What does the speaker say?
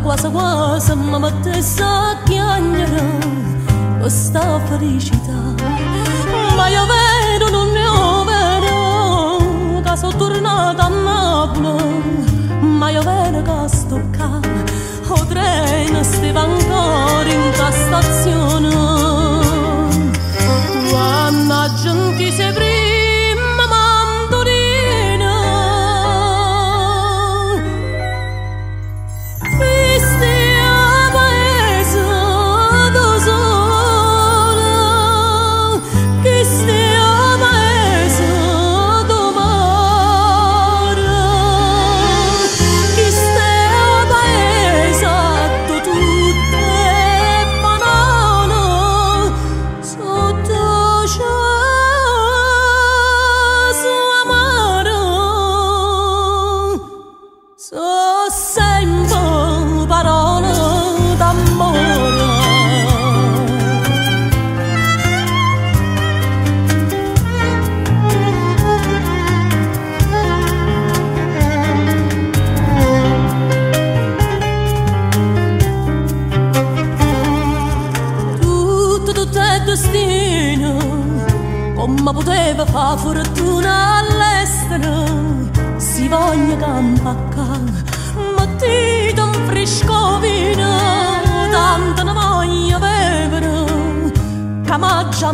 quasi quasi mi mettesse a chiagnere questa felicità ma io vedo non ne ho vedo che sono tornata a Napoli ma io vedo che sto qua o treno stava ancora in questa stazione ma poteva fa fortuna all'estero si voglia campacca ma ti un fresco vino tanto ne voglio bevere che ma già